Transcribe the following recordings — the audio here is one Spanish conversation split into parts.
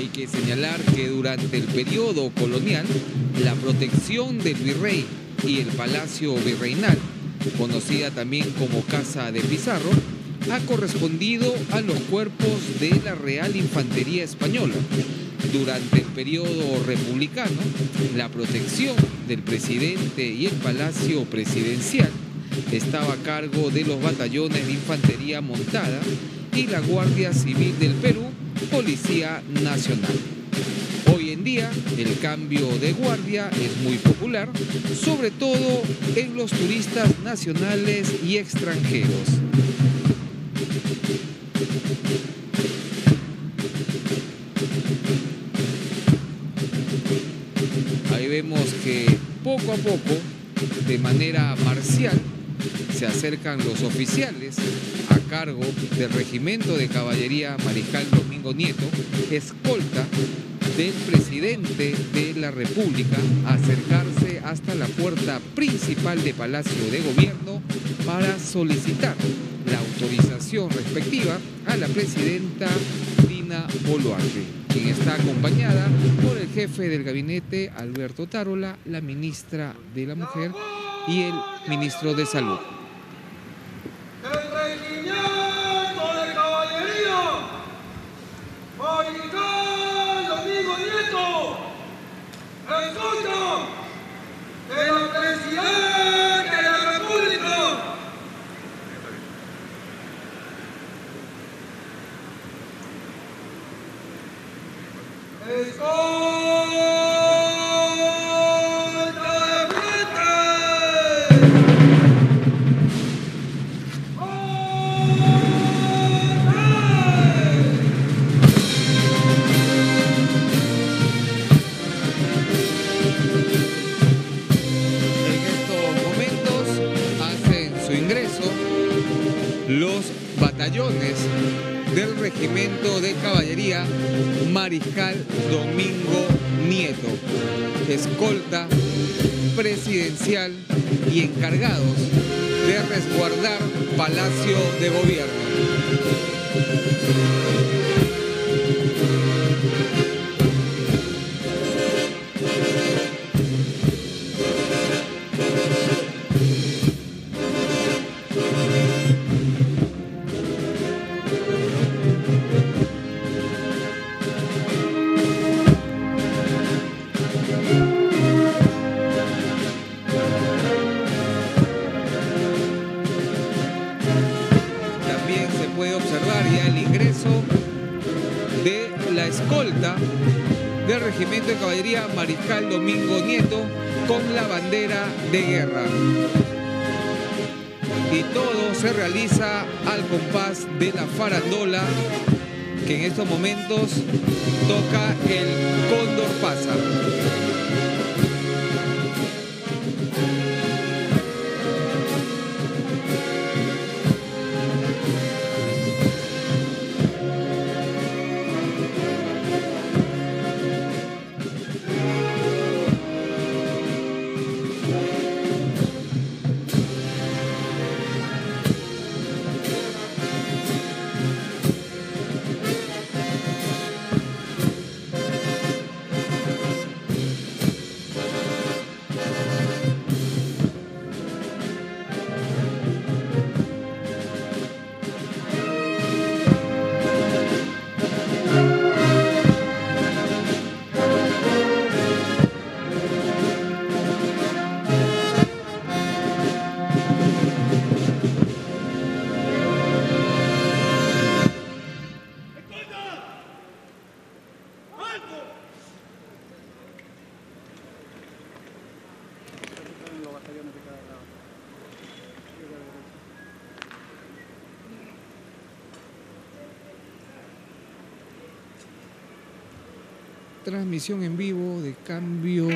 Hay que señalar que durante el periodo colonial, la protección del virrey y el palacio virreinal, conocida también como Casa de Pizarro, ha correspondido a los cuerpos de la Real Infantería Española. Durante el periodo republicano, la protección del presidente y el palacio presidencial estaba a cargo de los batallones de infantería montada y la Guardia Civil del Perú, Policía Nacional. Hoy en día el cambio de guardia es muy popular, sobre todo en los turistas nacionales y extranjeros. Ahí vemos que poco a poco, de manera marcial, se acercan los oficiales a cargo del Regimiento de Caballería Mariscal Nieto, escolta del presidente de la República, acercarse hasta la puerta principal de Palacio de Gobierno para solicitar la autorización respectiva a la presidenta Dina Boluarte, quien está acompañada por el jefe del gabinete Alberto Tarola, la ministra de la Mujer y el ministro de Salud. El regimiento de caballería, Mariscal Domingo Nieto, escucha de la presidenta de la República. Escolta Transmisión en vivo de cambio.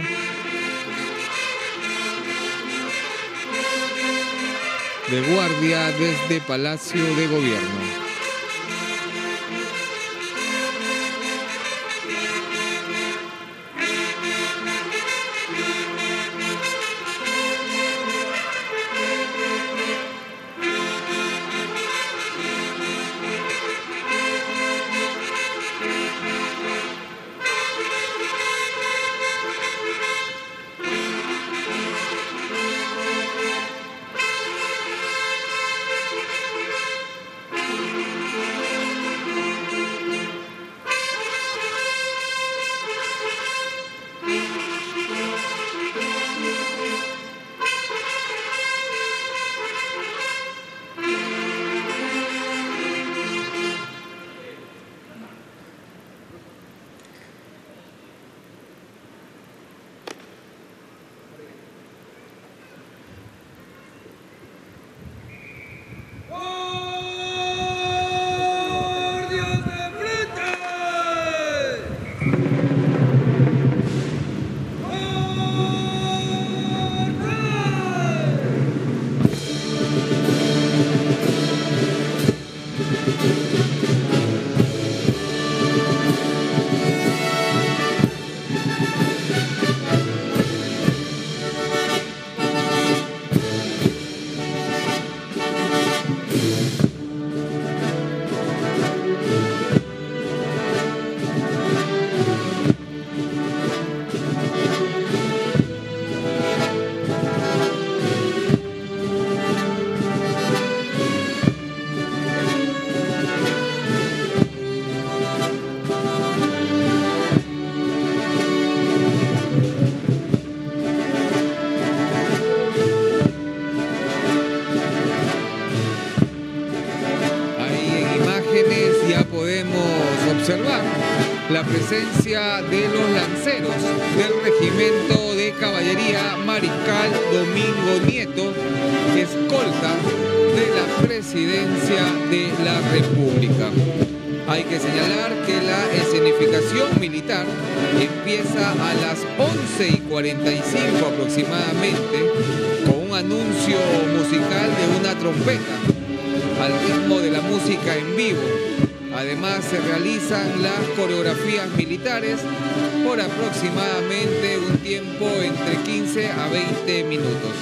De guardia desde Palacio de Gobierno. De los lanceros del regimiento de caballería Mariscal Domingo Nieto, escolta de la presidencia de la República. Hay que señalar que la escenificación militar empieza a las 11 y 45 aproximadamente con un anuncio musical de una trompeta al ritmo de la música en vivo. Además se realizan las coreografías militares por aproximadamente un tiempo entre 15 a 20 minutos.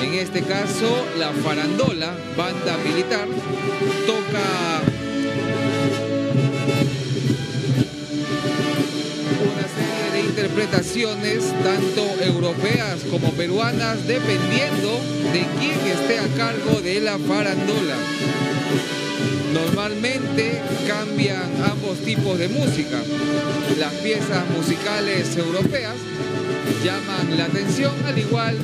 En este caso, la farandola, banda militar, toca una serie de interpretaciones, tanto europeas como peruanas, dependiendo de quién esté a cargo de la farandola. Normalmente cambian ambos tipos de música. Las piezas musicales europeas llaman la atención al igual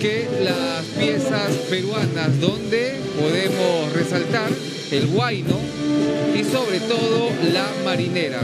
que las piezas peruanas donde podemos resaltar el guayno y sobre todo la marinera.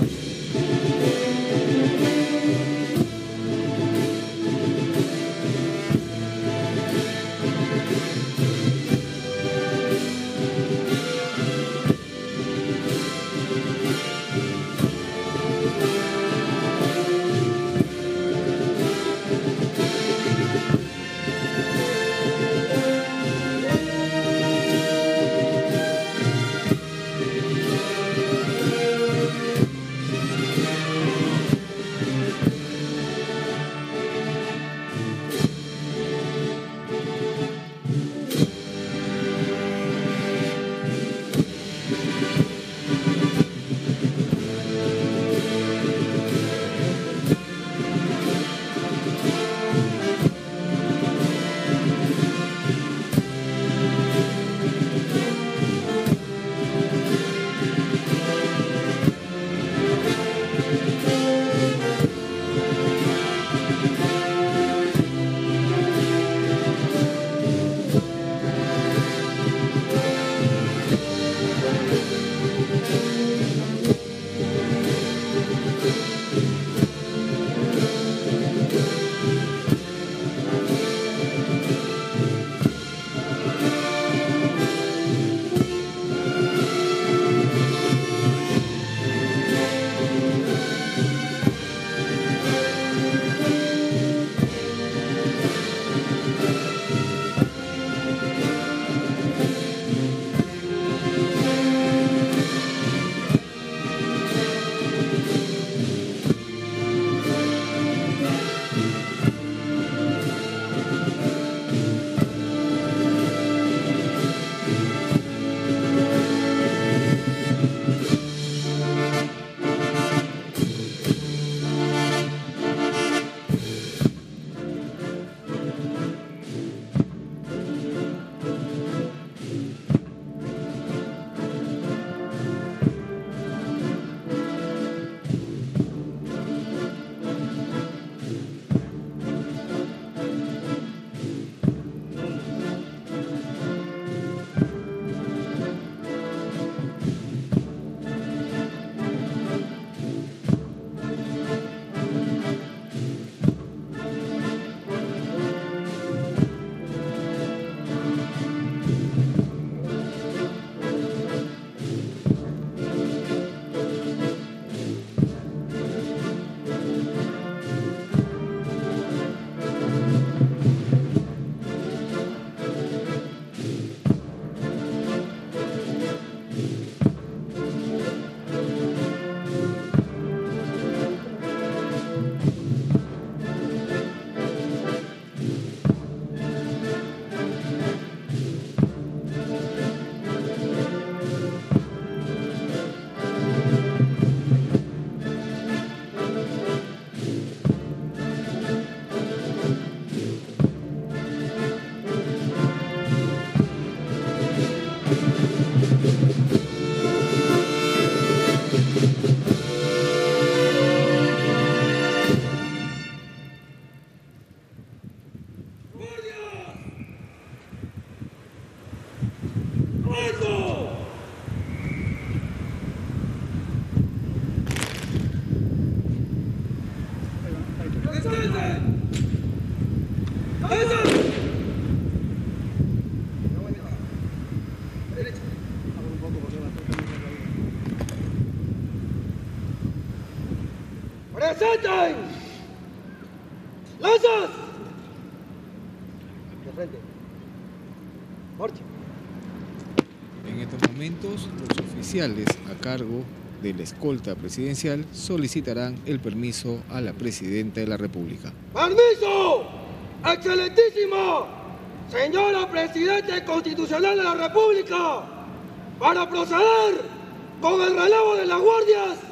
¡Presenten! ¡Lanzas! De frente. Marcha. En estos momentos, los oficiales a cargo de la escolta presidencial solicitarán el permiso a la presidenta de la República. ¡Permiso! ¡Excelentísima! Señora Presidenta Constitucional de la República, para proceder con el relevo de las guardias.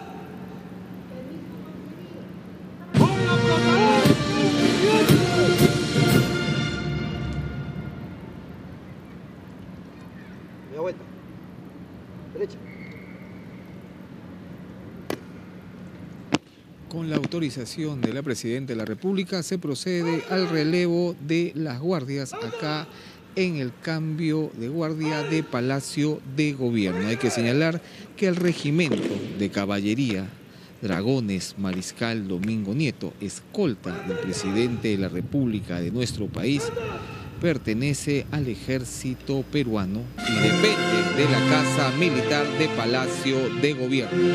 Autorización de la Presidenta de la República se procede al relevo de las guardias acá en el cambio de guardia de Palacio de Gobierno. Hay que señalar que el regimiento de caballería Dragones Mariscal Domingo Nieto, escolta del presidente de la República de nuestro país, pertenece al ejército peruano y depende de la Casa Militar de Palacio de Gobierno.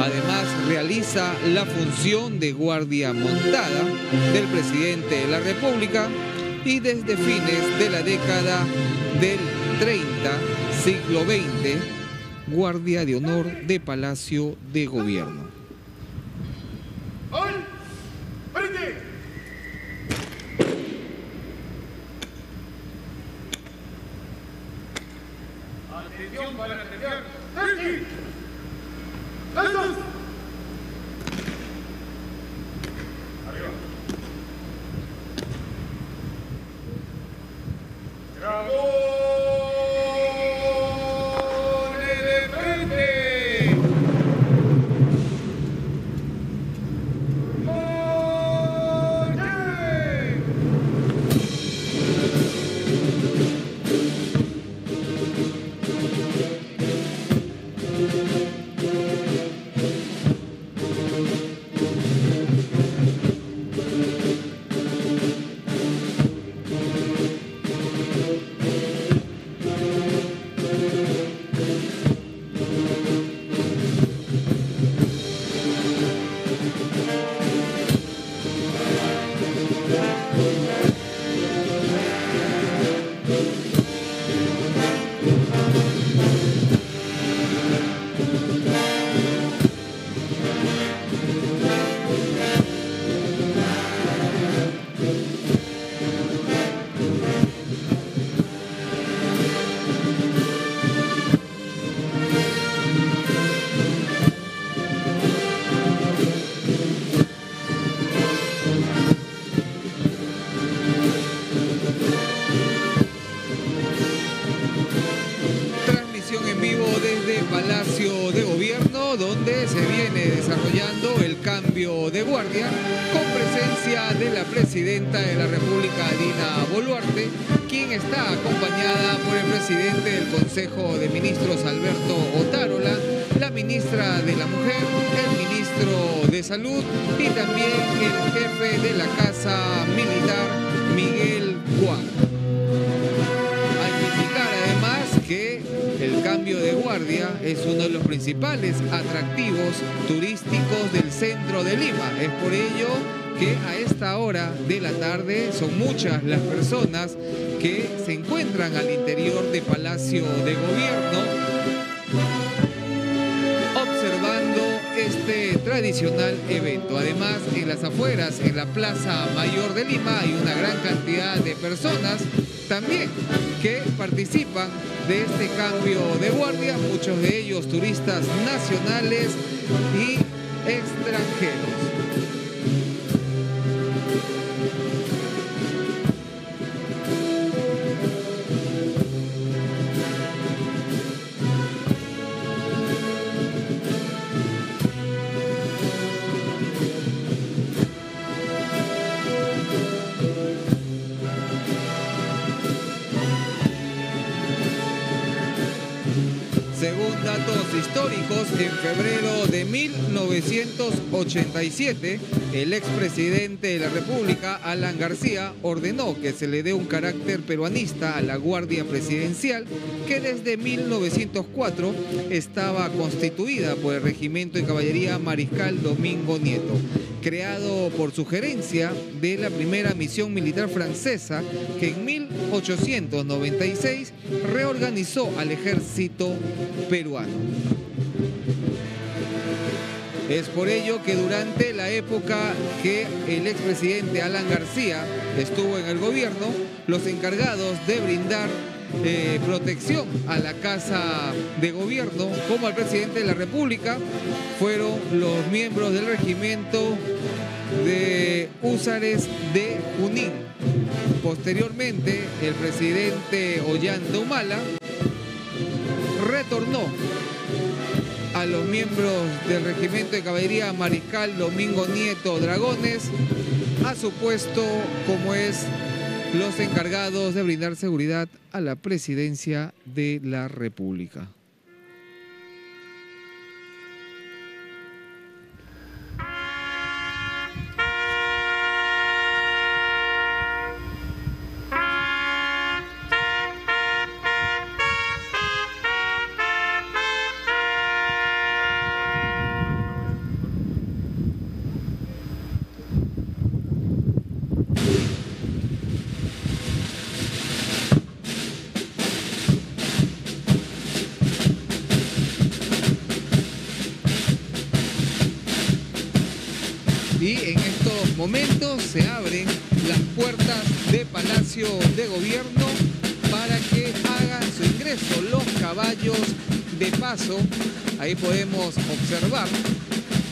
Además, realiza la función de guardia montada del presidente de la República y desde fines de la década del 30, siglo XX, guardia de honor de Palacio de Gobierno. Donde se viene desarrollando el cambio de guardia con presencia de la presidenta de la República, Dina Boluarte, quien está acompañada por el presidente del Consejo de Ministros, Alberto Otárola, la ministra de la Mujer, el ministro de Salud y también el jefe de la Casa Militar, Miguel Juan. Es uno de los principales atractivos turísticos del centro de Lima. Es por ello que a esta hora de la tarde son muchas las personas que se encuentran al interior de Palacio de Gobierno observando este tradicional evento. Además, en las afueras, en la Plaza Mayor de Lima, hay una gran cantidad de personas también que participan de este cambio de guardia, muchos de ellos turistas nacionales y extranjeros. Febrero de 1987, el expresidente de la República, Alan García, ordenó que se le dé un carácter peruanista a la Guardia Presidencial, que desde 1904 estaba constituida por el Regimiento de Caballería Mariscal Domingo Nieto, creado por sugerencia de la primera misión militar francesa que en 1896 reorganizó al ejército peruano. Es por ello que durante la época que el expresidente Alan García estuvo en el gobierno, los encargados de brindar eh, protección a la Casa de Gobierno como al presidente de la República fueron los miembros del regimiento de húsares de Junín. Posteriormente, el presidente Ollanta Humala retornó los miembros del regimiento de caballería Mariscal Domingo Nieto Dragones a su puesto como es los encargados de brindar seguridad a la presidencia de la República. Ahí podemos observar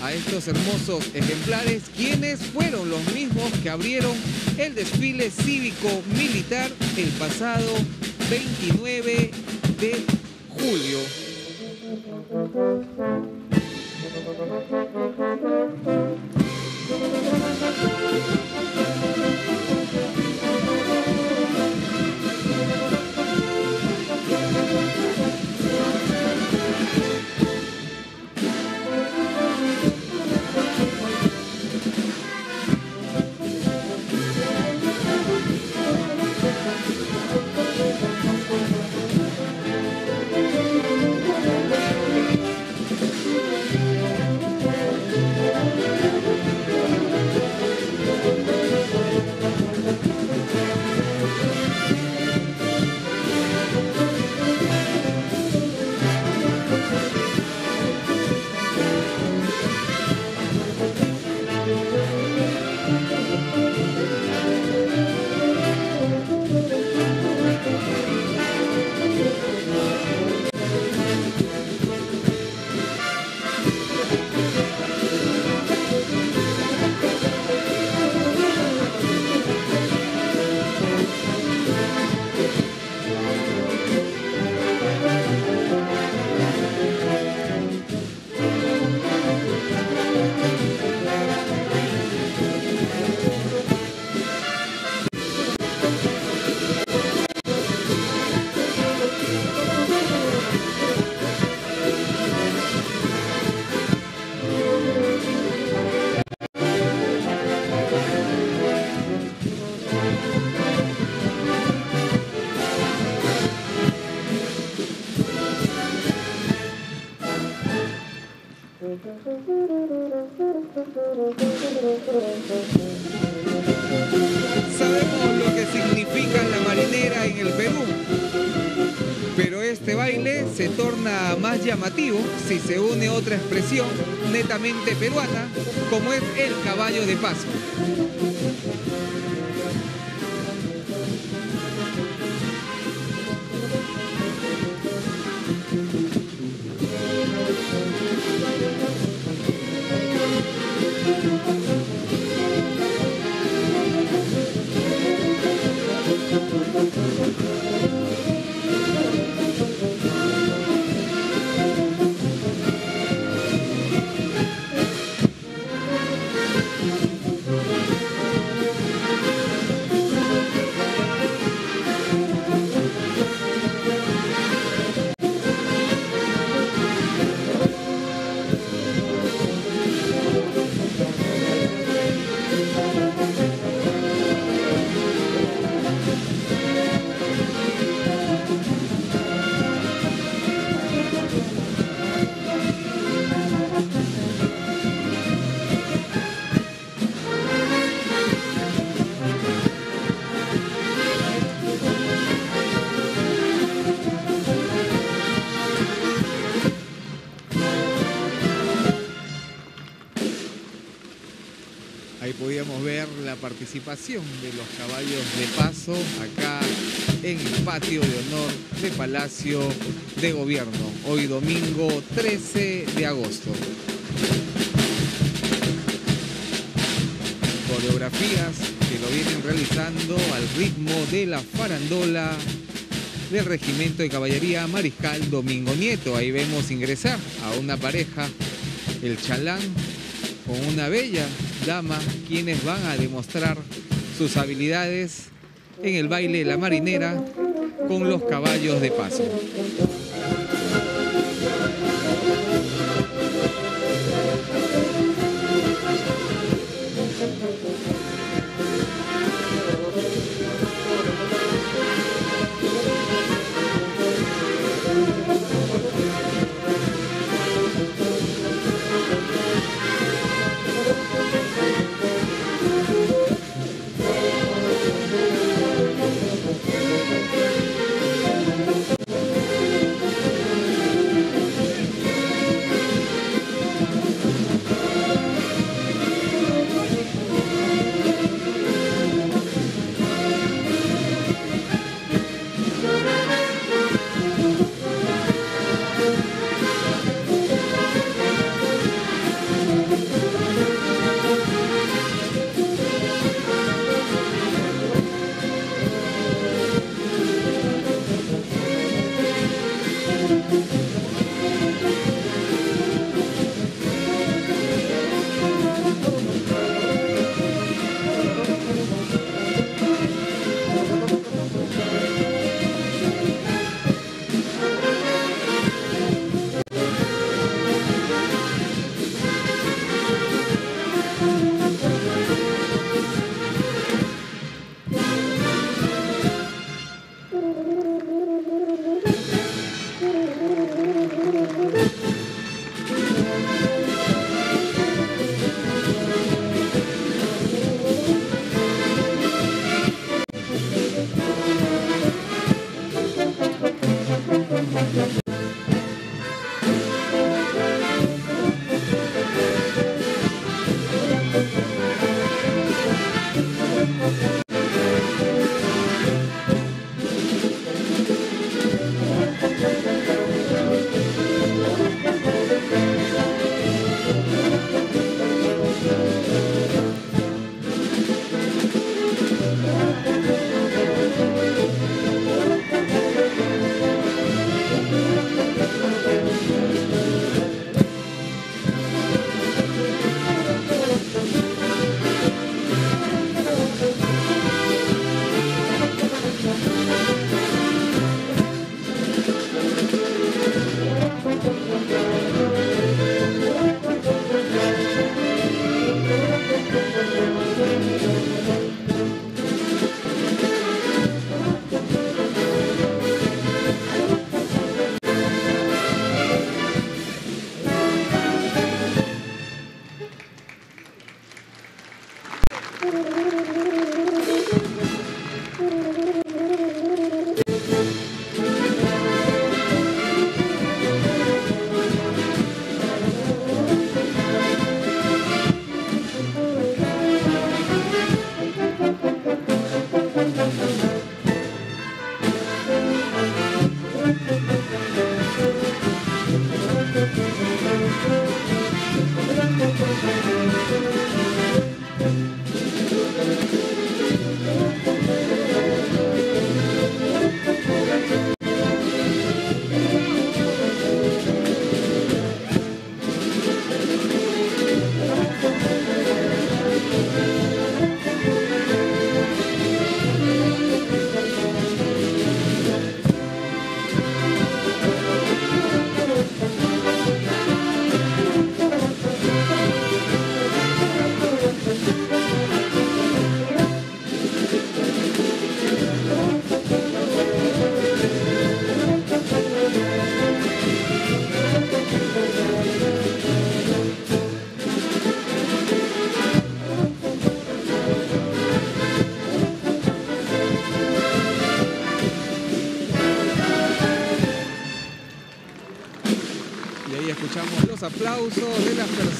a estos hermosos ejemplares, quienes fueron los mismos que abrieron el desfile cívico militar el pasado 29 de julio. Netamente peruana, como es el caballo de paso. Participación de los caballos de paso acá en el patio de honor de Palacio de Gobierno, hoy domingo 13 de agosto. Coreografías que lo vienen realizando al ritmo de la farandola del Regimiento de Caballería Mariscal Domingo Nieto. Ahí vemos ingresar a una pareja, el chalán con una bella dama, quienes van a demostrar sus habilidades en el baile de la marinera con los caballos de paso.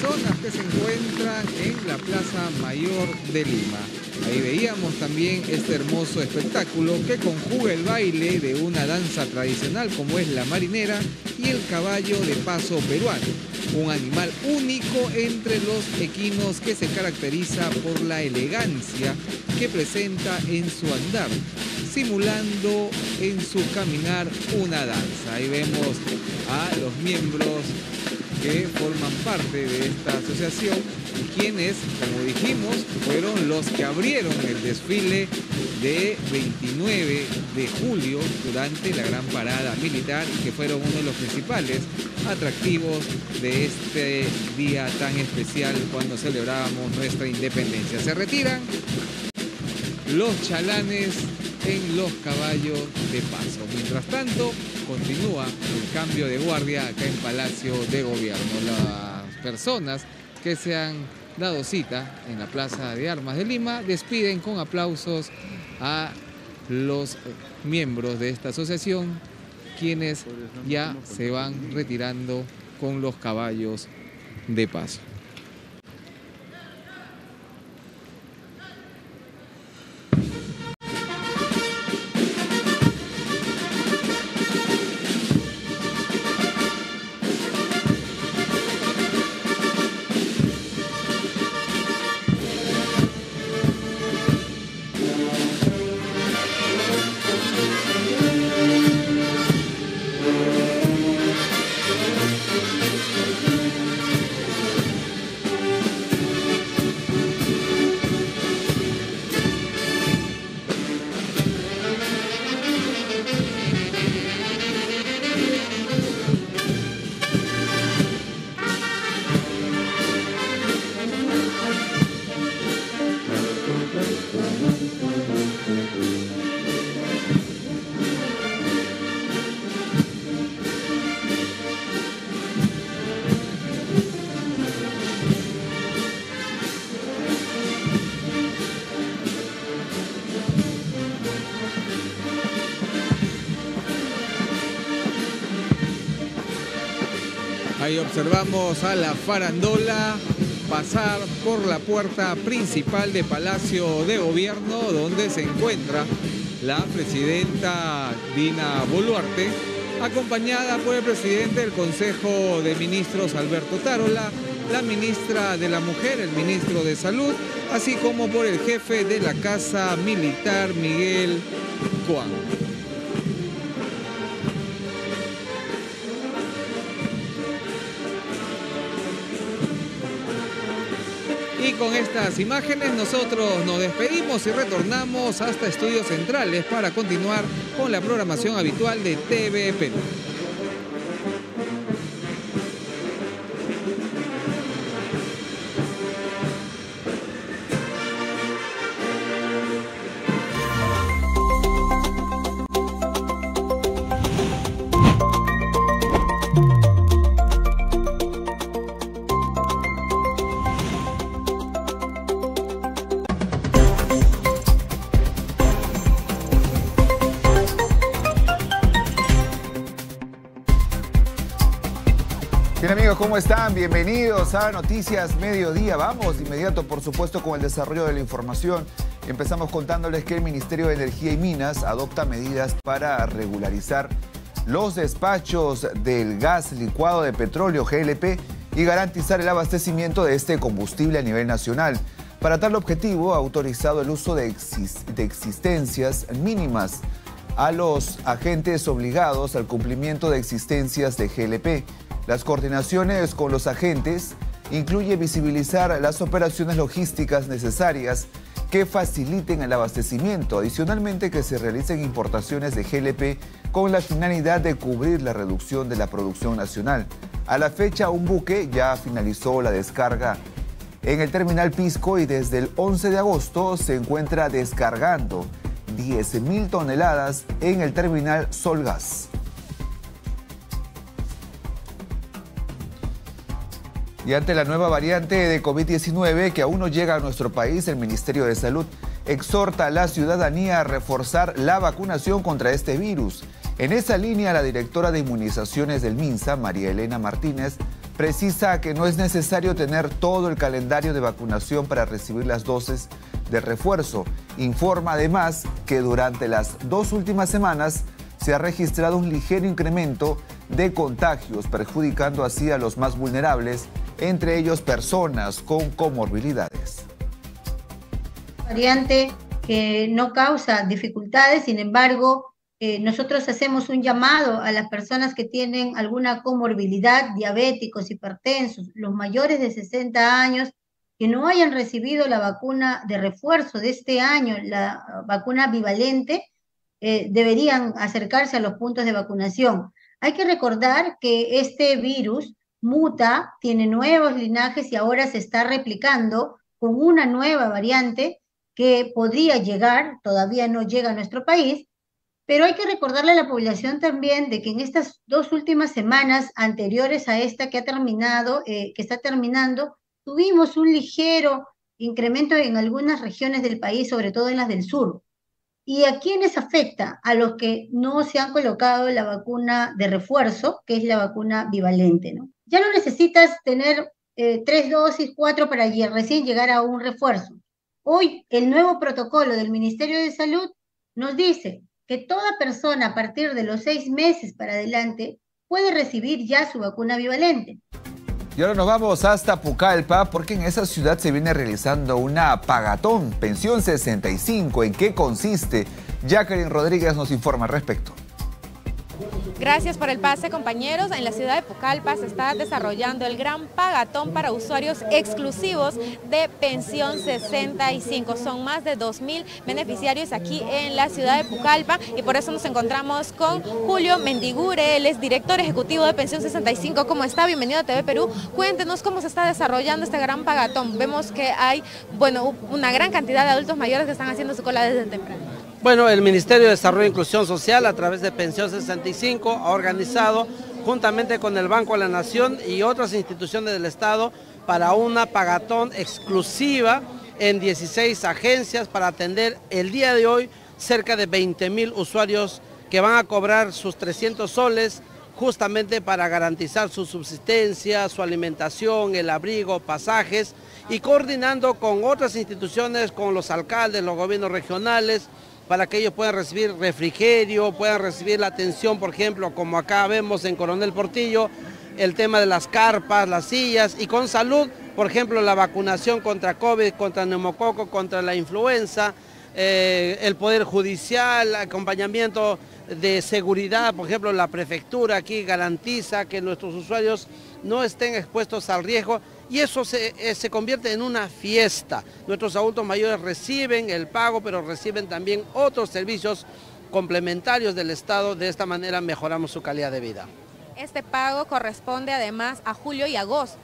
Personas que se encuentran en la Plaza Mayor de Lima. Ahí veíamos también este hermoso espectáculo que conjuga el baile de una danza tradicional como es la marinera y el caballo de paso peruano, un animal único entre los equinos que se caracteriza por la elegancia que presenta en su andar, simulando en su caminar una danza. Ahí vemos a los miembros que forman parte de esta asociación y quienes, como dijimos, fueron los que abrieron el desfile de 29 de julio durante la gran parada militar y que fueron uno de los principales atractivos de este día tan especial cuando celebrábamos nuestra independencia. Se retiran los chalanes en los caballos de paso. Mientras tanto, continúa el cambio de guardia acá en Palacio de Gobierno. Las personas que se han dado cita en la Plaza de Armas de Lima despiden con aplausos a los miembros de esta asociación, quienes ya se van retirando con los caballos de paso. Observamos a la farandola pasar por la puerta principal de Palacio de Gobierno, donde se encuentra la presidenta Dina Boluarte, acompañada por el presidente del Consejo de Ministros Alberto Tarola, la ministra de la Mujer, el ministro de Salud, así como por el jefe de la Casa Militar, Miguel Coan. Con estas imágenes nosotros nos despedimos y retornamos hasta Estudios Centrales para continuar con la programación habitual de TVP. Bien ¿cómo están? Bienvenidos a Noticias Mediodía. Vamos de inmediato, por supuesto, con el desarrollo de la información. Empezamos contándoles que el Ministerio de Energía y Minas adopta medidas para regularizar los despachos del gas licuado de petróleo GLP y garantizar el abastecimiento de este combustible a nivel nacional. Para tal objetivo, ha autorizado el uso de, de existencias mínimas a los agentes obligados al cumplimiento de existencias de GLP. Las coordinaciones con los agentes incluye visibilizar las operaciones logísticas necesarias que faciliten el abastecimiento. Adicionalmente, que se realicen importaciones de GLP con la finalidad de cubrir la reducción de la producción nacional. A la fecha, un buque ya finalizó la descarga en el terminal Pisco y desde el 11 de agosto se encuentra descargando 10.000 toneladas en el terminal Solgas. Y ante la nueva variante de COVID-19 que aún no llega a nuestro país, el Ministerio de Salud exhorta a la ciudadanía a reforzar la vacunación contra este virus En esa línea, la directora de inmunizaciones del MINSA, María Elena Martínez, precisa que no es necesario tener todo el calendario de vacunación para recibir las dosis de refuerzo. Informa además que durante las dos últimas semanas se ha registrado un ligero incremento de contagios, perjudicando así a los más vulnerables, entre ellos personas con comorbilidades. Variante que no causa dificultades, sin embargo, eh, nosotros hacemos un llamado a las personas que tienen alguna comorbilidad, diabéticos, hipertensos, los mayores de 60 años, que no hayan recibido la vacuna de refuerzo de este año, la vacuna bivalente, eh, deberían acercarse a los puntos de vacunación. Hay que recordar que este virus muta, tiene nuevos linajes y ahora se está replicando con una nueva variante que podría llegar, todavía no llega a nuestro país, pero hay que recordarle a la población también de que en estas dos últimas semanas anteriores a esta que ha terminado, eh, que está terminando, tuvimos un ligero incremento en algunas regiones del país, sobre todo en las del sur. ¿Y a quiénes afecta? A los que no se han colocado la vacuna de refuerzo, que es la vacuna bivalente, ¿no? Ya no necesitas tener eh, tres dosis, cuatro para recién llegar a un refuerzo. Hoy el nuevo protocolo del Ministerio de Salud nos dice que toda persona a partir de los seis meses para adelante puede recibir ya su vacuna bivalente. Y ahora nos vamos hasta Pucallpa porque en esa ciudad se viene realizando una pagatón, pensión 65. ¿En qué consiste? Jacqueline Rodríguez nos informa al respecto. Gracias por el pase, compañeros. En la ciudad de Pucallpa se está desarrollando el gran pagatón para usuarios exclusivos de Pensión 65. Son más de 2.000 beneficiarios aquí en la ciudad de Pucallpa y por eso nos encontramos con Julio Mendigure, él es director ejecutivo de Pensión 65. ¿Cómo está? Bienvenido a TV Perú. Cuéntenos cómo se está desarrollando este gran pagatón. Vemos que hay, bueno, una gran cantidad de adultos mayores que están haciendo su cola desde temprano. Bueno, el Ministerio de Desarrollo e Inclusión Social a través de Pensión 65 ha organizado juntamente con el Banco de la Nación y otras instituciones del Estado para una pagatón exclusiva en 16 agencias para atender el día de hoy cerca de 20 mil usuarios que van a cobrar sus 300 soles justamente para garantizar su subsistencia, su alimentación, el abrigo, pasajes y coordinando con otras instituciones, con los alcaldes, los gobiernos regionales, para que ellos puedan recibir refrigerio, puedan recibir la atención, por ejemplo, como acá vemos en Coronel Portillo, el tema de las carpas, las sillas y con salud, por ejemplo, la vacunación contra COVID, contra neumococo, contra la influenza, eh, el Poder Judicial, acompañamiento de seguridad, por ejemplo, la prefectura aquí garantiza que nuestros usuarios no estén expuestos al riesgo y eso eh, se, convierte en una fiesta. Nuestros adultos mayores reciben el pago, pero reciben también otros servicios complementarios del Estado. De esta manera mejoramos su calidad de vida. Este pago corresponde además a julio y agosto.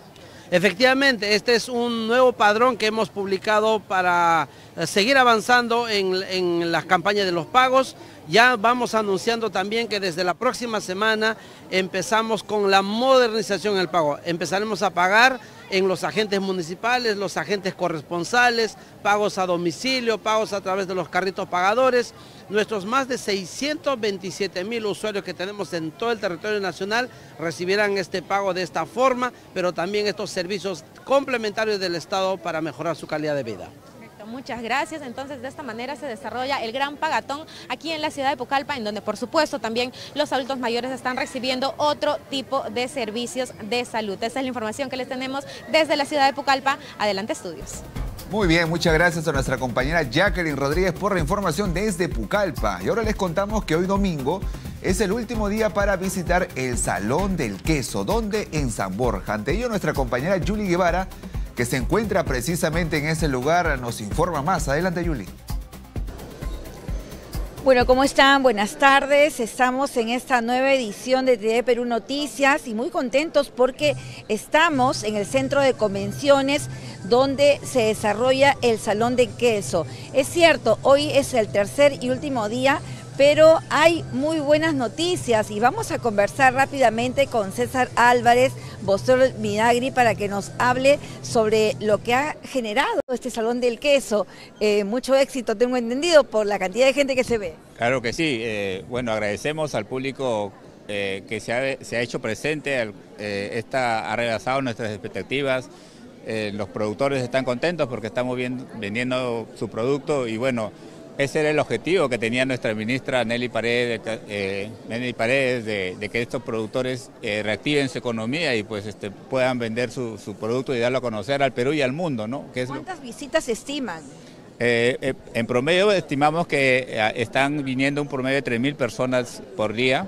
Efectivamente, este es un nuevo padrón que hemos publicado para eh, seguir avanzando en, en, las campañas de los pagos. Ya vamos anunciando también que desde la próxima semana empezamos con la modernización del pago. Empezaremos a pagar en los agentes municipales, los agentes corresponsales, pagos a domicilio, pagos a través de los carritos pagadores. Nuestros más de 627 mil usuarios que tenemos en todo el territorio nacional recibirán este pago de esta forma, pero también estos servicios complementarios del Estado para mejorar su calidad de vida. Muchas gracias. Entonces, de esta manera se desarrolla el gran pagatón aquí en la ciudad de Pucallpa, en donde, por supuesto, también los adultos mayores están recibiendo otro tipo de servicios de salud. Esa es la información que les tenemos desde la ciudad de Pucallpa. Adelante, estudios. Muy bien, muchas gracias a nuestra compañera Jacqueline Rodríguez por la información desde Pucallpa. Y ahora les contamos que hoy domingo es el último día para visitar el Salón del Queso, donde en San Borja. Ante ello, nuestra compañera Julie Guevara que se encuentra precisamente en ese lugar, nos informa más. Adelante, Yuli. Bueno, ¿cómo están? Buenas tardes. Estamos en esta nueva edición de TV Perú Noticias y muy contentos porque estamos en el centro de convenciones donde se desarrolla el Salón de Queso. Es cierto, hoy es el tercer y último día pero hay muy buenas noticias y vamos a conversar rápidamente con César Álvarez, vocero Minagri, para que nos hable sobre lo que ha generado este Salón del Queso. Eh, mucho éxito, tengo entendido, por la cantidad de gente que se ve. Claro que sí. Eh, bueno, agradecemos al público eh, que se ha, hecho presente, está, ha rebasado nuestras expectativas. los productores están contentos porque estamos vendiendo su producto y bueno, ese era el objetivo que tenía nuestra ministra Nelly Paredes, eh, Nelly Paredes de, que estos productores eh, reactiven su economía y pues este, puedan vender su, producto y darlo a conocer al Perú y al mundo. ¿no? ¿Cuántas visitas estiman? Eh, en promedio estimamos que están viniendo un promedio de 3.000 personas por día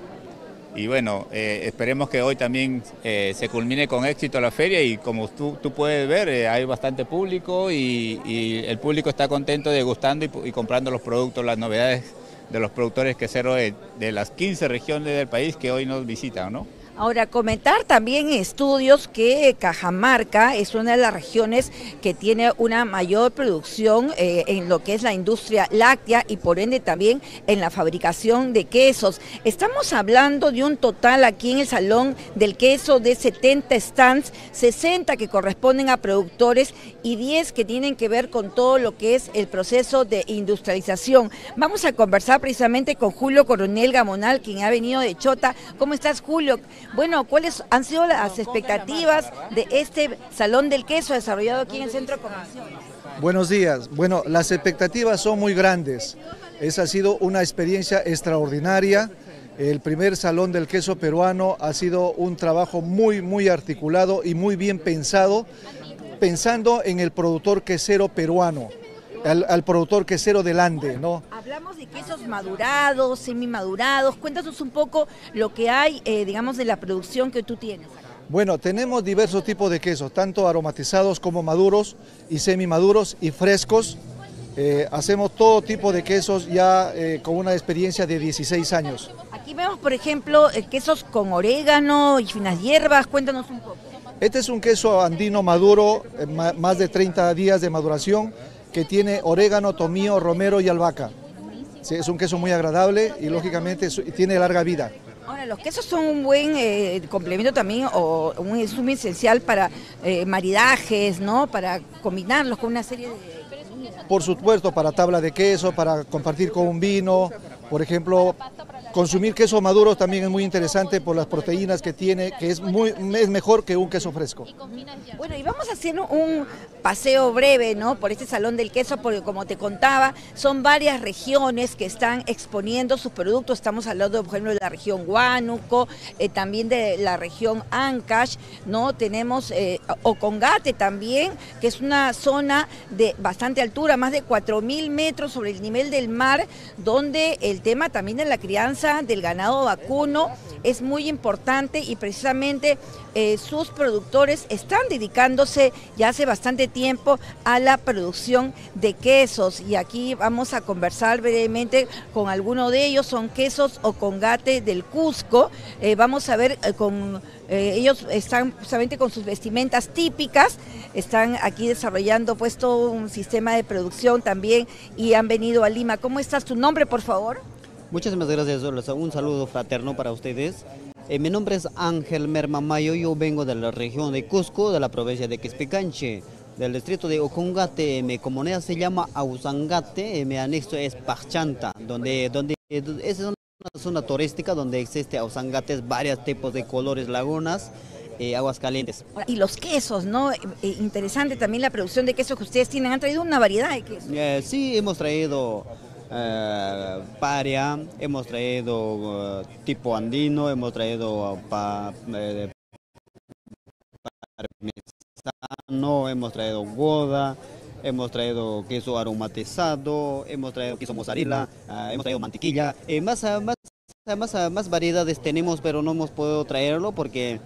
y bueno, eh, esperemos que hoy también eh, se culmine con éxito la feria y como tú, tú puedes ver, eh, hay bastante público y, el público está contento degustando y, y comprando los productos, las novedades de los productores queseros de, de las 15 regiones del país que hoy nos visitan, ¿no? Ahora, comentar también estudios que Cajamarca es una de las regiones que tiene una mayor producción eh, en lo que es la industria láctea y por ende también en la fabricación de quesos. Estamos hablando de un total aquí en el Salón del Queso de 70 stands, 60 que corresponden a productores y 10 que tienen que ver con todo lo que es el proceso de industrialización. Vamos a conversar precisamente con Julio Coronel Gamonal, quien ha venido de Chota. ¿Cómo estás, Julio? Bueno, ¿cuáles han sido las expectativas de este Salón del Queso desarrollado aquí en el Centro de Buenos días. Bueno, las expectativas son muy grandes. Esa ha sido una experiencia extraordinaria. El primer Salón del Queso peruano ha sido un trabajo muy, muy articulado y muy bien pensado, pensando en el productor quesero peruano al, productor quesero del Ande, ¿no? Hablamos de quesos madurados, semi-madurados. Cuéntanos un poco lo que hay, eh, digamos, de la producción que tú tienes. Bueno, tenemos diversos tipos de quesos, tanto aromatizados como maduros y semi-maduros y frescos. Eh, hacemos todo tipo de quesos ya eh, con una experiencia de 16 años. Aquí vemos, por ejemplo, quesos con orégano y finas hierbas. Cuéntanos un poco. Este es un queso andino maduro, más de 30 días de maduración que tiene orégano, tomillo, romero y albahaca. es un queso muy agradable y lógicamente tiene larga vida. Ahora, los quesos son un buen eh, complemento también o un insumo esencial para eh, maridajes, ¿no? Para combinarlos con una serie de... Por supuesto, para tabla de queso, para compartir con un vino, por ejemplo, consumir queso maduro también es muy interesante por las proteínas que tiene, que es, muy, es mejor que un queso fresco. Bueno, y vamos a hacer un paseo breve, ¿no? Por este Salón del Queso, porque como te contaba, son varias regiones que están exponiendo sus productos. Estamos hablando, por ejemplo, de la región Huánuco, eh, también de la región Ancash, ¿no? Tenemos eh, Ocongate también, que es una zona de bastante altura, más de 4.000 metros sobre el nivel del mar, donde el tema también de la crianza del ganado vacuno es muy importante y precisamente eh, sus productores están dedicándose ya hace bastante tiempo a la producción de quesos y aquí vamos a conversar brevemente con alguno de ellos, son quesos o congate del Cusco, eh, vamos a ver eh, con... ellos están justamente con sus vestimentas típicas, están aquí desarrollando pues todo un sistema de producción también y han venido a Lima. ¿Cómo estás? ¿Tu nombre, por favor? Muchísimas gracias, un saludo fraterno para ustedes. Eh, mi nombre es Ángel Mermamayo, yo vengo de la región de Cusco, de la provincia de Quispicanche, del distrito de Ocongate, mi comunidad se llama Ausangate, mi anexo es Pachanta, donde, donde es una zona turística donde existe Ausangates, varios tipos de colores, lagunas, eh, aguas calientes. Y los quesos, ¿no? Eh, interesante también la producción de quesos que ustedes tienen. Han traído una variedad de quesos. sí, hemos traído eh, paria, hemos traído eh, tipo andino, hemos traído pa, eh, parmesano, hemos traído goda, hemos traído queso aromatizado, hemos traído queso mozzarella, eh, hemos traído mantequilla. más, más, más, más variedades tenemos, pero no hemos podido traerlo porque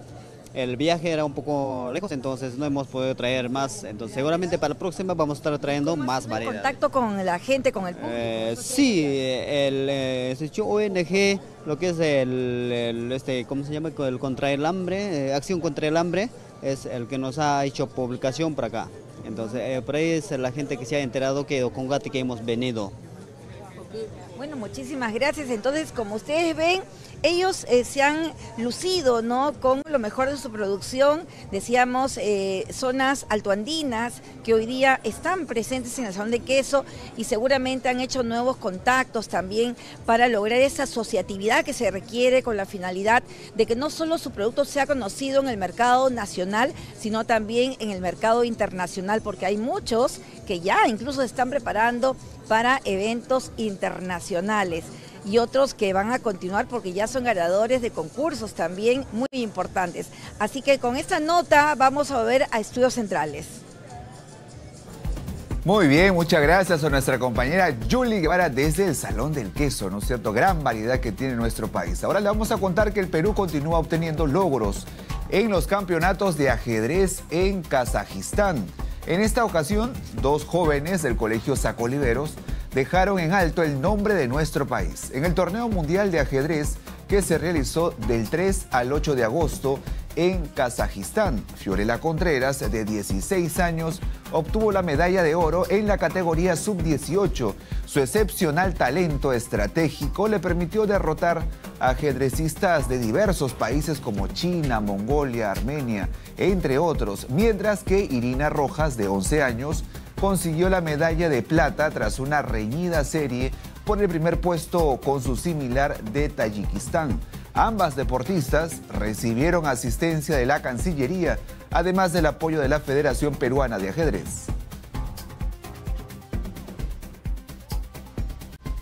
el viaje era un poco lejos, entonces no hemos podido traer más. Entonces seguramente para la próxima vamos a estar trayendo más variedad. contacto con la gente, con el público? Eh, sí, el eh, ONG, lo que es el, este, ¿cómo se llama? El contra el hambre, eh, acción contra el hambre, es el que nos ha hecho publicación por acá. Entonces, por ahí es la gente que se ha enterado que con Gati que hemos venido. Bueno, muchísimas gracias. Entonces, como ustedes ven, ellos eh, se han lucido ¿no? con lo mejor de su producción, decíamos, eh, zonas altoandinas que hoy día están presentes en el Salón de Queso y seguramente han hecho nuevos contactos también para lograr esa asociatividad que se requiere con la finalidad de que no solo su producto sea conocido en el mercado nacional, sino también en el mercado internacional, porque hay muchos que ya incluso se están preparando para eventos internacionales y otros que van a continuar porque ya son ganadores de concursos también muy importantes. Así que con esta nota vamos a ver a Estudios Centrales. Muy bien, muchas gracias a nuestra compañera Julie Guevara desde el Salón del Queso, ¿no es cierto? Gran variedad que tiene nuestro país. Ahora le vamos a contar que el Perú continúa obteniendo logros en los campeonatos de ajedrez en Kazajistán. En esta ocasión, dos jóvenes del Colegio Sacoliveros dejaron en alto el nombre de nuestro país. En el Torneo Mundial de Ajedrez que se realizó del 3 al 8 de agosto en Kazajistán, Fiorella Contreras, de 16 años, obtuvo la medalla de oro en la categoría sub-18. Su excepcional talento estratégico le permitió derrotar a ajedrecistas de diversos países como China, Mongolia, Armenia, entre otros, mientras que Irina Rojas, de 11 años, consiguió la medalla de plata tras una reñida serie por el primer puesto con su similar de Tayikistán. Ambas deportistas recibieron asistencia de la Cancillería, además del apoyo de la Federación Peruana de Ajedrez.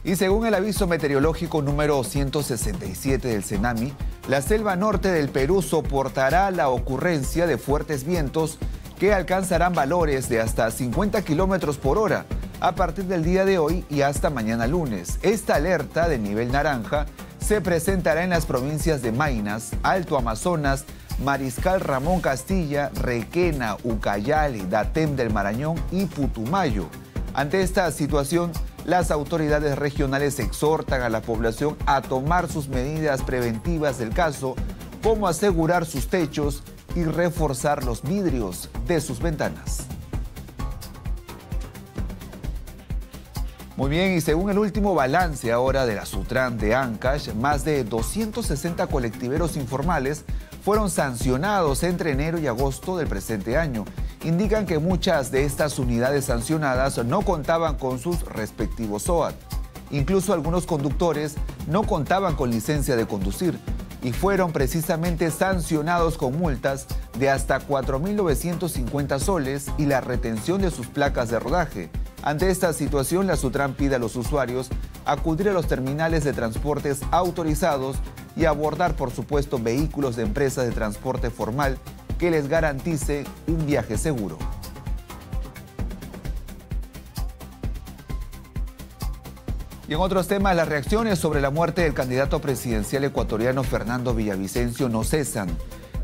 Y según el aviso meteorológico número 167 del CENAMI, la selva norte del Perú soportará la ocurrencia de fuertes vientos que alcanzarán valores de hasta 50 kilómetros por hora a partir del día de hoy y hasta mañana lunes. Esta alerta de nivel naranja se presentará en las provincias de Mainas, Alto Amazonas, Mariscal Ramón Castilla, Requena, Ucayali, Datem del Marañón y Putumayo. Ante esta situación, las autoridades regionales exhortan a la población a tomar sus medidas preventivas del caso, como asegurar sus techos y reforzar los vidrios de sus ventanas. Muy bien, y según el último balance ahora de la Sutran de Ancash, más de 260 colectiveros informales fueron sancionados entre enero y agosto del presente año. Indican que muchas de estas unidades sancionadas no contaban con sus respectivos SOAT. Incluso algunos conductores no contaban con licencia de conducir y fueron precisamente sancionados con multas de hasta 4.950 soles y la retención de sus placas de rodaje. Ante esta situación, la Sutran pide a los usuarios acudir a los terminales de transportes autorizados y abordar, por supuesto, vehículos de empresas de transporte formal que les garantice un viaje seguro. Y en otros temas, las reacciones sobre la muerte del candidato presidencial ecuatoriano Fernando Villavicencio no cesan.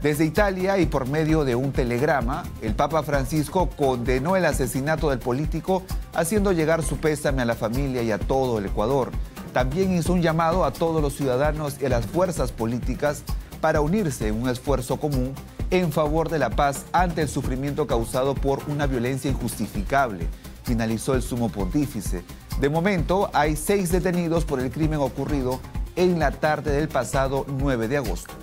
Desde Italia y por medio de un telegrama, el Papa Francisco condenó el asesinato del político, haciendo llegar su pésame a la familia y a todo el Ecuador. También hizo un llamado a todos los ciudadanos y a las fuerzas políticas para unirse en un esfuerzo común en favor de la paz ante el sufrimiento causado por una violencia injustificable, finalizó el sumo pontífice. De momento, hay seis detenidos por el crimen ocurrido en la tarde del pasado 9 de agosto.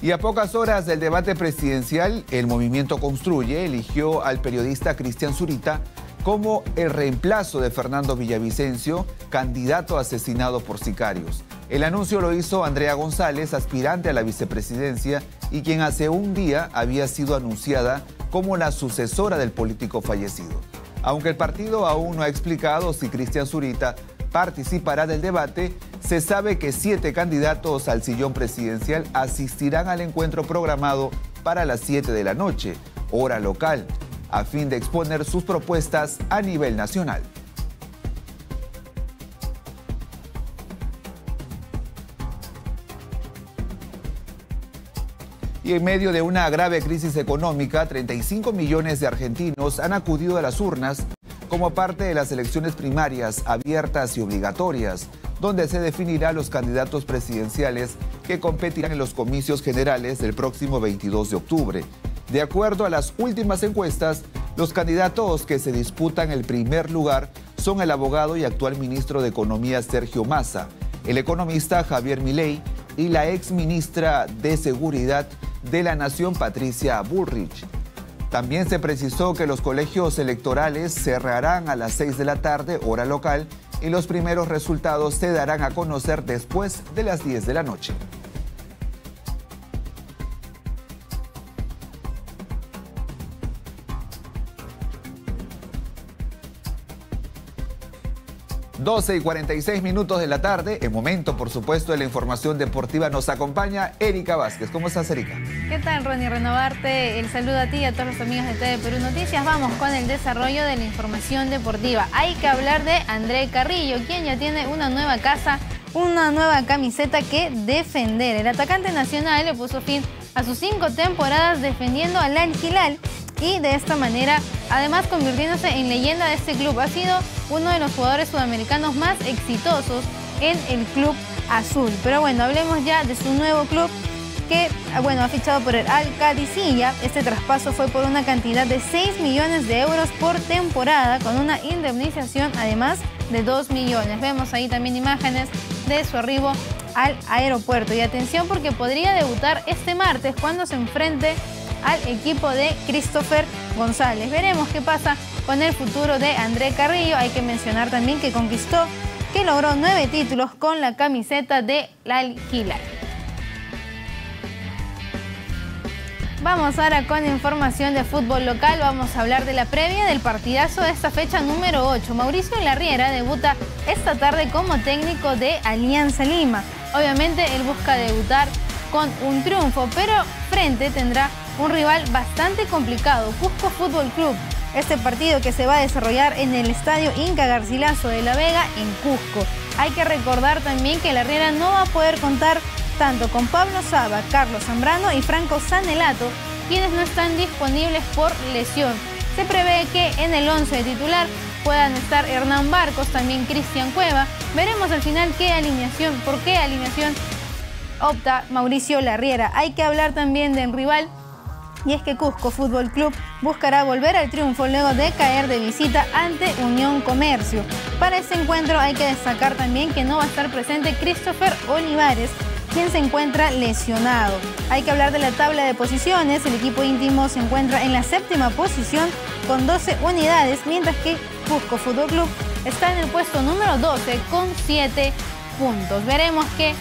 Y a pocas horas del debate presidencial, el movimiento Construye eligió al periodista Cristian Zurita como el reemplazo de Fernando Villavicencio, candidato asesinado por sicarios. El anuncio lo hizo Andrea González, aspirante a la vicepresidencia y quien hace un día había sido anunciada como la sucesora del político fallecido. Aunque el partido aún no ha explicado si Cristian Zurita participará del debate, se sabe que siete candidatos al sillón presidencial asistirán al encuentro programado para las 7 de la noche, hora local, a fin de exponer sus propuestas a nivel nacional. Y en medio de una grave crisis económica, 35 millones de argentinos han acudido a las urnas como parte de las elecciones primarias abiertas y obligatorias, donde se definirá los candidatos presidenciales que competirán en los comicios generales del próximo 22 de octubre. De acuerdo a las últimas encuestas, Los candidatos que se disputan el primer lugar son el abogado y actual ministro de Economía Sergio Massa, el economista Javier Milei y la ex ministra de Seguridad de la Nación Patricia Bullrich. También se precisó que los colegios electorales cerrarán a las 6 de la tarde, hora local, y los primeros resultados se darán a conocer después de las 10 de la noche. 12 y 46 minutos de la tarde, en momento, por supuesto, de la información deportiva, nos acompaña Erika Vázquez. ¿Cómo estás, Erika? ¿Qué tal, Ronnie? Renovarte el saludo a ti y a todos los amigos de TV Perú Noticias. Vamos con el desarrollo de la información deportiva. Hay que hablar de André Carrillo, quien ya tiene una nueva casa, una nueva camiseta que defender. El atacante nacional le puso fin a sus cinco temporadas defendiendo al Al y de esta manera, además convirtiéndose en leyenda de este club. Ha sido uno de los jugadores sudamericanos más exitosos en el club azul. Pero bueno, hablemos ya de su nuevo club que bueno, ha fichado por el Alcadicilla. Este traspaso fue por una cantidad de 6 millones de euros por temporada, con una indemnización además de 2 millones. Vemos ahí también imágenes de su arribo al aeropuerto. Y atención porque podría debutar este martes cuando se enfrente al equipo de Christopher González. Veremos qué pasa con el futuro de André Carrillo. Hay que mencionar también que conquistó, que logró nueve títulos con la camiseta de la Alquila. Vamos ahora con información de fútbol local. Vamos a hablar de la previa del partidazo de esta fecha número 8. Mauricio Larriera debuta esta tarde como técnico de Alianza Lima. Obviamente él busca debutar con un triunfo, pero frente tendrá un rival bastante complicado, Cusco Fútbol Club. Este partido que se va a desarrollar en el estadio Inca Garcilaso de La Vega en Cusco. Hay que recordar también que la Riera no va a poder contar tanto con Pablo Saba, Carlos Zambrano y Franco Sanelato, quienes no están disponibles por lesión. Se prevé que en el 11 titular puedan estar Hernán Barcos, también Cristian Cueva. Veremos al final qué alineación, por qué alineación opta Mauricio Larriera. Hay que hablar también del rival y es que Cusco Fútbol Club buscará volver al triunfo luego de caer de visita ante Unión Comercio. Para este encuentro hay que destacar también que no va a estar presente Christopher Olivares, quien se encuentra lesionado. Hay que hablar de la tabla de posiciones, el equipo íntimo se encuentra en la séptima posición con 12 unidades, mientras que Cusco Fútbol Club está en el puesto número 12 con 7 puntos. Veremos qué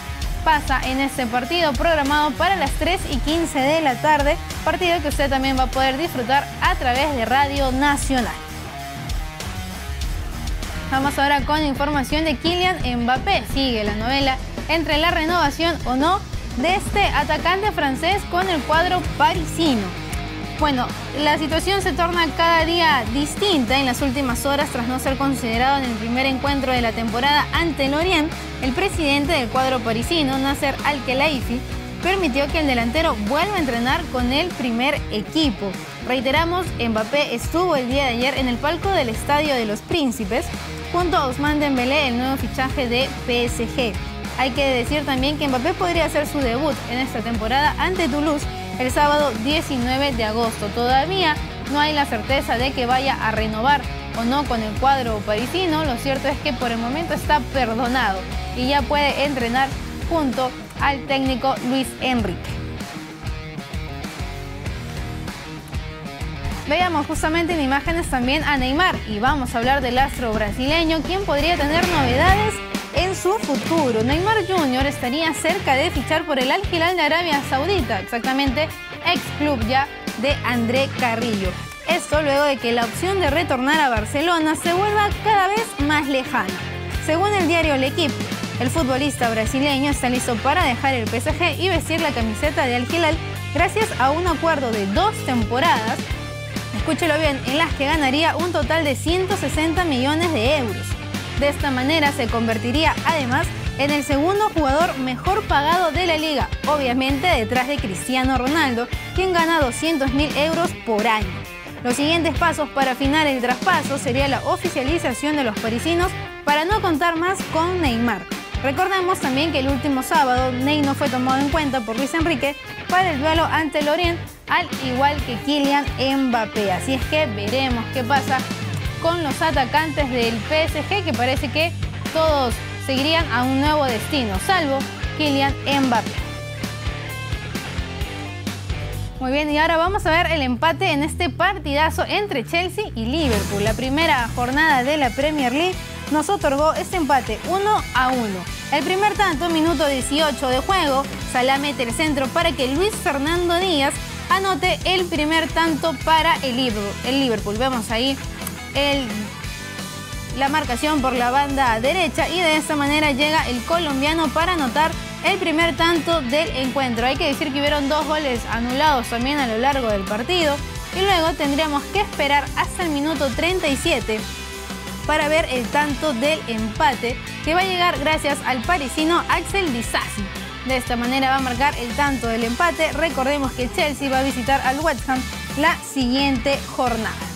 pasa en este partido programado para las 3 y 15 de la tarde, partido que usted también va a poder disfrutar a través de Radio Nacional. Vamos ahora con información de Kylian Mbappé. Sigue la novela entre la renovación o no de este atacante francés con el cuadro parisino. Bueno, la situación se torna cada día distinta en las últimas horas tras no ser considerado en el primer encuentro de la temporada ante el Orient. El presidente del cuadro parisino, Nasser Al-Khelaifi, permitió que el delantero vuelva a entrenar con el primer equipo. Reiteramos, Mbappé estuvo el día de ayer en el palco del Estadio de los Príncipes junto a Ousmane Dembélé, el nuevo fichaje de PSG. Hay que decir también que Mbappé podría hacer su debut en esta temporada ante Toulouse el sábado 19 de agosto. Todavía no hay la certeza de que vaya a renovar o no con el cuadro parisino. Lo cierto es que por el momento está perdonado y ya puede entrenar junto al técnico Luis Enrique. Veamos justamente en imágenes también a Neymar y vamos a hablar del astro brasileño, quien podría tener novedades en su futuro. Neymar Jr. estaría cerca de fichar por el Al Hilal de Arabia Saudita, exactamente ex club ya de André Carrillo. Esto luego de que la opción de retornar a Barcelona se vuelva cada vez más lejana. Según el diario El Equipo, el futbolista brasileño está listo para dejar el PSG y vestir la camiseta de Al Hilal gracias a un acuerdo de dos temporadas, escúchelo bien, en las que ganaría un total de 160 millones de euros. De esta manera se convertiría además en el segundo jugador mejor pagado de la liga, obviamente detrás de Cristiano Ronaldo, quien gana 200 mil euros por año. Los siguientes pasos para afinar el traspaso sería la oficialización de los parisinos para no contar más con Neymar. Recordemos también que el último sábado Ney no fue tomado en cuenta por Luis Enrique para el duelo ante el Orient al igual que Kylian Mbappé. Así es que veremos qué pasa con los atacantes del PSG, que parece que todos seguirían a un nuevo destino, salvo Kylian Mbappé. Muy bien, y ahora vamos a ver el empate en este partidazo entre Chelsea y Liverpool. La primera jornada de la Premier League nos otorgó este empate 1 a 1. El primer tanto, minuto 18 de juego, Salah mete el centro para que Luis Fernando Díaz anote el primer tanto para el Liverpool. Vemos ahí la marcación por la banda derecha y de esta manera llega el colombiano para anotar el primer tanto del encuentro. Hay que decir que hubieron dos goles anulados también a lo largo del partido y luego tendríamos que esperar hasta el minuto 37 para ver el tanto del empate que va a llegar gracias al parisino Axel Disasi. De esta manera va a marcar el tanto del empate. Recordemos que Chelsea va a visitar al West Ham la siguiente jornada.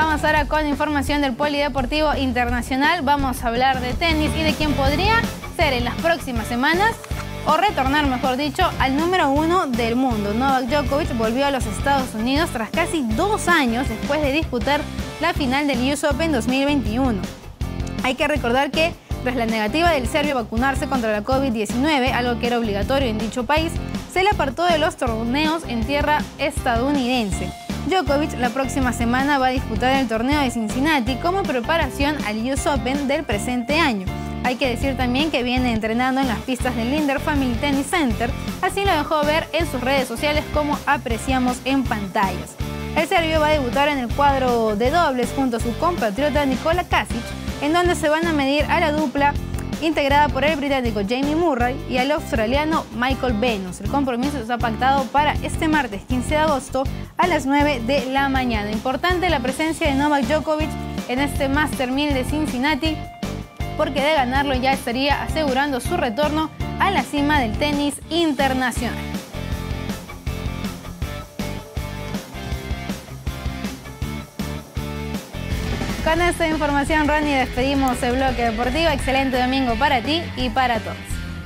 Vamos ahora con información del Polideportivo Internacional. Vamos a hablar de tenis y de quién podría ser en las próximas semanas o retornar, mejor dicho, al número uno del mundo. Novak Djokovic volvió a los Estados Unidos tras casi dos años después de disputar la final del US Open 2021. Hay que recordar que tras la negativa del serbio a vacunarse contra la COVID-19, algo que era obligatorio en dicho país, se le apartó de los torneos en tierra estadounidense. Djokovic la próxima semana va a disputar el torneo de Cincinnati como preparación al US Open del presente año. Hay que decir también que viene entrenando en las pistas del Linder Family Tennis Center, así lo dejó ver en sus redes sociales como apreciamos en pantallas. El serbio va a debutar en el cuadro de dobles junto a su compatriota Nikola Kasic, en donde se van a medir a la dupla integrada por el británico Jamie Murray y el australiano Michael Venus. El compromiso está pactado para este martes 15 de agosto a las 9 de la mañana. Importante la presencia de Novak Djokovic en este Master 1000 de Cincinnati porque de ganarlo ya estaría asegurando su retorno a la cima del tenis internacional. Con esta información, Ronnie, despedimos el bloque deportivo. Excelente domingo para ti y para todos.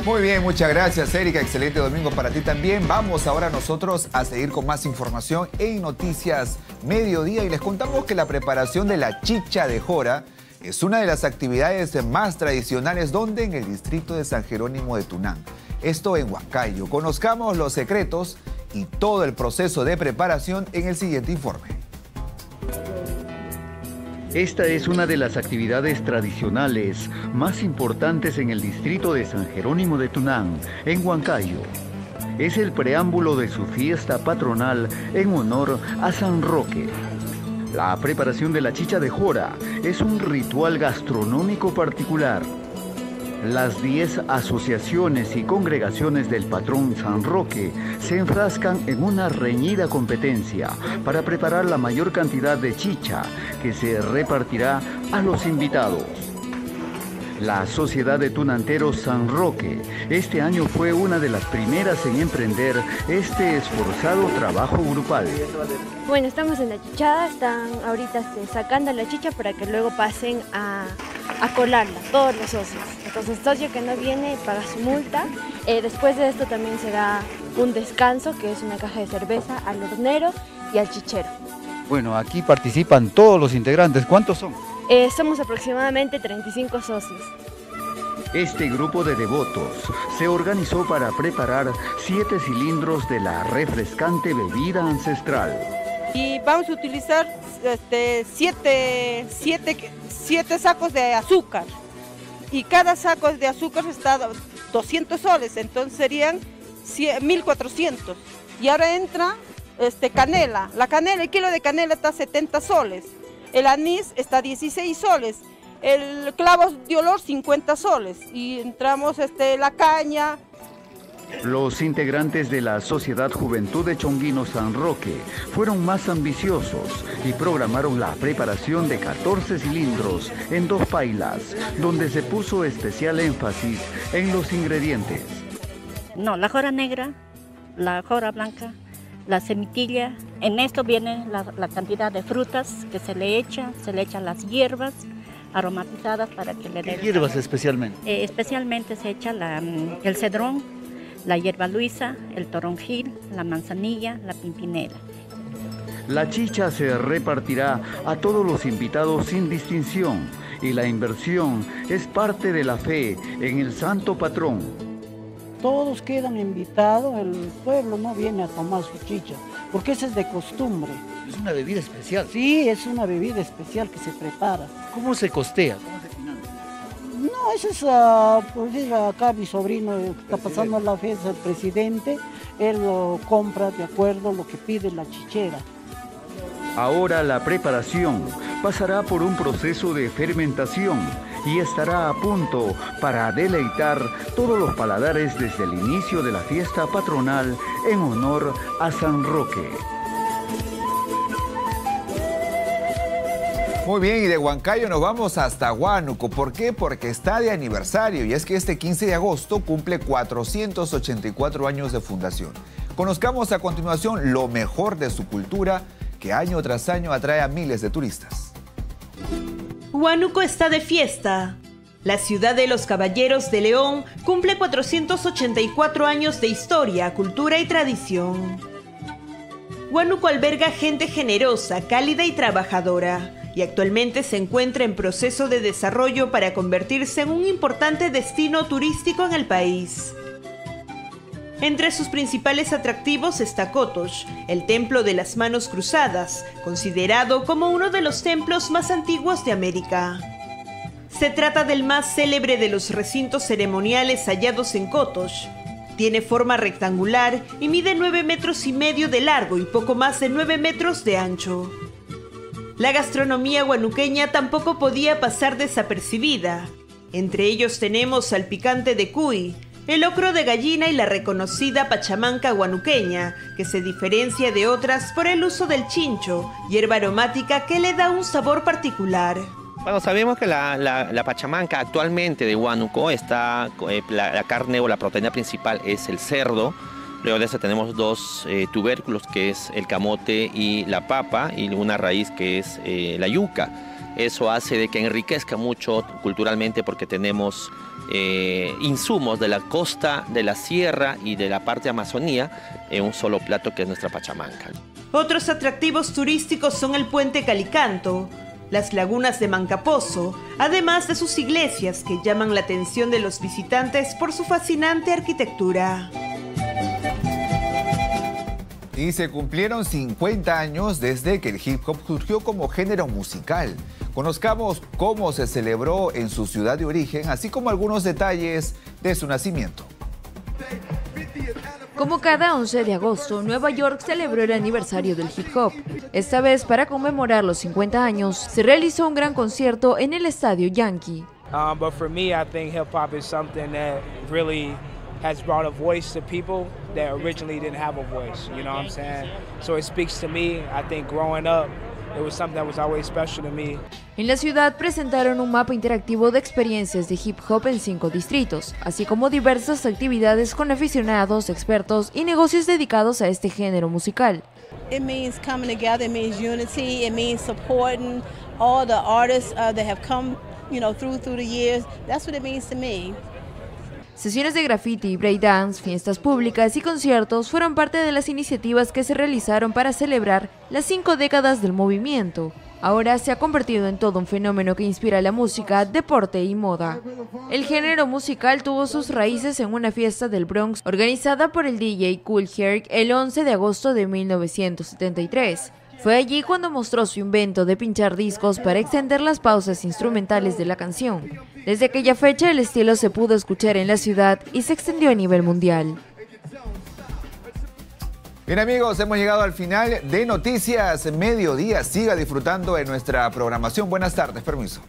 Muy bien, muchas gracias, Erika. Excelente domingo para ti también. Vamos ahora nosotros a seguir con más información en Noticias Mediodía y les contamos que la preparación de la chicha de Jora es una de las actividades más tradicionales donde en el distrito de San Jerónimo de Tunán. Esto en Huancayo. Conozcamos los secretos y todo el proceso de preparación en el siguiente informe. Esta es una de las actividades tradicionales más importantes en el distrito de San Jerónimo de Tunán, en Huancayo. Es el preámbulo de su fiesta patronal en honor a San Roque. La preparación de la chicha de jora es un ritual gastronómico particular las 10 asociaciones y congregaciones del patrón San Roque se enfrascan en una reñida competencia para preparar la mayor cantidad de chicha que se repartirá a los invitados. La Sociedad de Tunanteros San Roque este año fue una de las primeras en emprender este esforzado trabajo grupal. Bueno, estamos en la chichada, están ahorita este, sacando la chicha para que luego pasen a, colarla, todos los socios. Entonces, socio que no viene paga su multa. Eh, después de esto también será un descanso, que es una caja de cerveza al hornero y al chichero. Bueno, aquí participan todos los integrantes. ¿Cuántos son? Eh, somos aproximadamente 35 socios. Este grupo de devotos se organizó para preparar siete cilindros de la refrescante bebida ancestral. Y vamos a utilizar este, siete, sacos de azúcar. Y cada saco de azúcar está 200 soles, entonces serían 1400. Y ahora entra este, canela. La canela, el kilo de canela está 70 soles. El anís está 16 soles. El clavo de olor 50 soles. Y entramos este, la caña. Los integrantes de la Sociedad Juventud de Chonguino San Roque fueron más ambiciosos y programaron la preparación de 14 cilindros en dos pailas, donde se puso especial énfasis en los ingredientes. No, la jora negra, la jora blanca, la semitilla. En esto viene la, cantidad de frutas que se le echa, se le echan las hierbas aromatizadas para que le dé... hierbas especialmente? Eh, especialmente se echa mm, el cedrón, la hierba luisa, el toronjil, la manzanilla, la pimpinela. La chicha se repartirá a todos los invitados sin distinción y la inversión es parte de la fe en el santo patrón. Todos quedan invitados, el pueblo no viene a tomar su chicha, porque eso es de costumbre. Es una bebida especial. Sí, es una bebida especial que se prepara. ¿Cómo se costea? No, eso es, uh, pues acá mi sobrino está pasando la fiesta, el presidente, él lo compra de acuerdo a lo que pide la chichera. Ahora la preparación pasará por un proceso de fermentación y estará a punto para deleitar todos los paladares desde el inicio de la fiesta patronal en honor a San Roque. Muy bien, y de Huancayo nos vamos hasta Huánuco. ¿Por qué? Porque está de aniversario y es que este 15 de agosto cumple 484 años de fundación. Conozcamos a continuación lo mejor de su cultura que año tras año atrae a miles de turistas. Huánuco está de fiesta. La ciudad de los Caballeros de León cumple 484 años de historia, cultura y tradición. Huánuco alberga gente generosa, cálida y trabajadora, y actualmente se encuentra en proceso de desarrollo para convertirse en un importante destino turístico en el país. Entre sus principales atractivos está Kotosh, el templo de las manos cruzadas, considerado como uno de los templos más antiguos de América. Se trata del más célebre de los recintos ceremoniales hallados en Kotosh. Tiene forma rectangular y mide 9 metros y medio de largo y poco más de 9 metros de ancho. La gastronomía guanuqueña tampoco podía pasar desapercibida. Entre ellos tenemos al picante de cuy, el ocro de gallina y la reconocida pachamanca guanuqueña, que se diferencia de otras por el uso del chincho, hierba aromática que le da un sabor particular. Bueno, sabemos que la, pachamanca actualmente de Huánuco está, eh, la, carne o la proteína principal es el cerdo. Luego de eso tenemos dos eh, tubérculos que es el camote y la papa y una raíz que es eh, la yuca. Eso hace de que enriquezca mucho culturalmente porque tenemos eh, insumos de la costa, de la sierra y de la parte Amazonía en un solo plato que es nuestra Pachamanca. Otros atractivos turísticos son el puente Calicanto, las lagunas de Mancapozo, además de sus iglesias que llaman la atención de los visitantes por su fascinante arquitectura. Y se cumplieron 50 años desde que el hip hop surgió como género musical. Conozcamos cómo se celebró en su ciudad de origen, así como algunos detalles de su nacimiento. Como cada 11 de agosto, Nueva York celebró el aniversario del hip hop. Esta vez, para conmemorar los 50 años, se realizó un gran concierto en el estadio Yankee. Um, but for me, I think hip hop is something that really has brought a voice to people that originally didn't have a voice. You know what I'm saying? So it speaks to me. I think growing up, en la ciudad presentaron un mapa interactivo de experiencias de hip hop en cinco distritos, así como diversas actividades con aficionados, expertos y negocios dedicados a este género musical. It means coming together, it means unity, it means supporting all the artists uh, that have come, you know, through through the years. That's what it means to me. Sesiones de graffiti, breakdance, fiestas públicas y conciertos fueron parte de las iniciativas que se realizaron para celebrar las cinco décadas del movimiento. Ahora se ha convertido en todo un fenómeno que inspira la música, deporte y moda. El género musical tuvo sus raíces en una fiesta del Bronx organizada por el DJ Cool Herc el 11 de agosto de 1973. Fue allí cuando mostró su invento de pinchar discos para extender las pausas instrumentales de la canción. Desde aquella fecha el estilo se pudo escuchar en la ciudad y se extendió a nivel mundial. Bien amigos, hemos llegado al final de Noticias Mediodía. Siga disfrutando de nuestra programación. Buenas tardes, permiso.